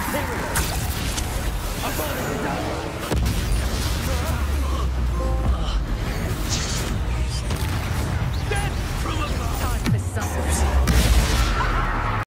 Imperial.